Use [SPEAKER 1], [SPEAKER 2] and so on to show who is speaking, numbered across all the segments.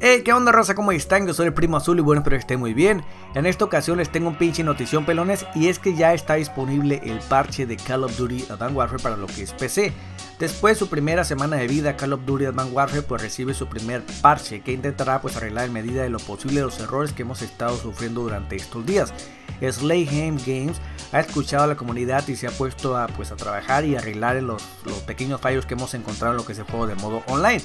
[SPEAKER 1] Hey, ¿qué onda raza? ¿Cómo están? Yo soy el Primo Azul y bueno, espero que estén muy bien. En esta ocasión les tengo un pinche notición pelones y es que ya está disponible el parche de Call of Duty Advanced Warfare para lo que es PC. Después de su primera semana de vida, Call of Duty Warfare pues recibe su primer parche que intentará pues arreglar en medida de lo posible los errores que hemos estado sufriendo durante estos días. Slayham Games ha escuchado a la comunidad y se ha puesto a, pues, a trabajar y arreglar los, los pequeños fallos que hemos encontrado en lo que es el juego de modo online.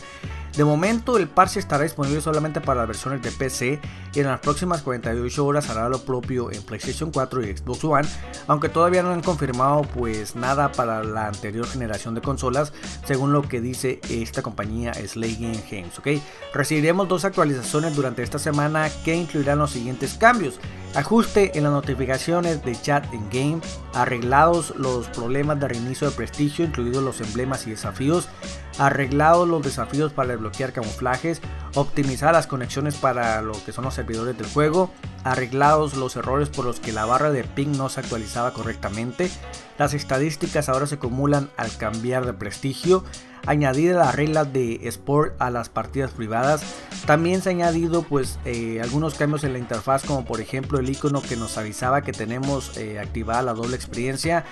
[SPEAKER 1] De momento el parche estará disponible solamente para las versiones de PC y en las próximas 48 horas hará lo propio en PlayStation 4 y Xbox One, aunque todavía no han confirmado pues nada para la anterior generación de consolas, según lo que dice esta compañía Slay Games, ¿ok? Recibiremos dos actualizaciones durante esta semana que incluirán los siguientes cambios. Ajuste en las notificaciones de chat en game, arreglados los problemas de reinicio de prestigio, incluidos los emblemas y desafíos, arreglados los desafíos para desbloquear camuflajes, optimizar las conexiones para lo que son los servidores del juego, arreglados los errores por los que la barra de ping no se actualizaba correctamente, las estadísticas ahora se acumulan al cambiar de prestigio, añadir las reglas de Sport a las partidas privadas. También se ha añadido pues eh, algunos cambios en la interfaz como por ejemplo el icono que nos avisaba que tenemos eh, activada la doble experiencia.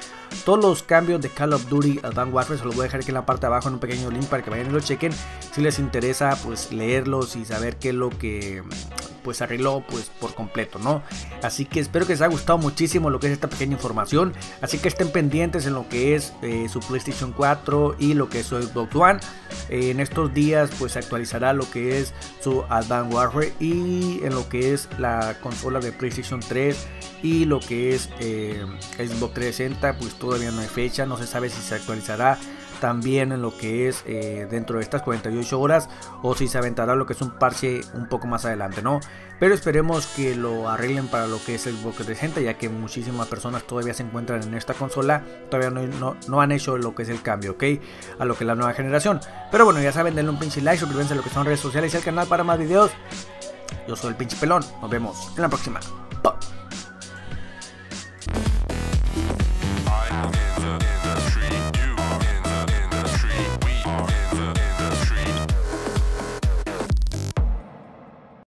[SPEAKER 1] Todos los cambios de Call of Duty Advanced Warfare se los voy a dejar aquí en la parte de abajo en un pequeño link para que vayan y lo chequen. Si les interesa pues y saber qué es lo que pues arregló pues por completo, ¿no? Así que espero que les haya gustado muchísimo lo que es esta pequeña información. Así que estén pendientes en lo que es eh, su PlayStation 4 y lo que es su Xbox One. Eh, en estos días pues se actualizará lo que es su Advanced Warfare y en lo que es la consola de PlayStation 3 y lo que es eh, Xbox 360 pues todavía no hay fecha, no se sabe si se actualizará también en lo que es eh, dentro de estas 48 horas o si se aventará lo que es un parche un poco más adelante, ¿no? Pero esperemos que lo arreglen para lo que es el Xbox 360 ya que muchísimas personas todavía se encuentran en esta consola, todavía no, no, no, han hecho lo que es el cambio, ¿ok? A lo que es la nueva generación. Pero bueno, ya saben, denle un pinche like, suscríbanse a lo que son redes sociales y al canal para más videos. Yo soy el pinche pelón, nos vemos en la próxima. Bye.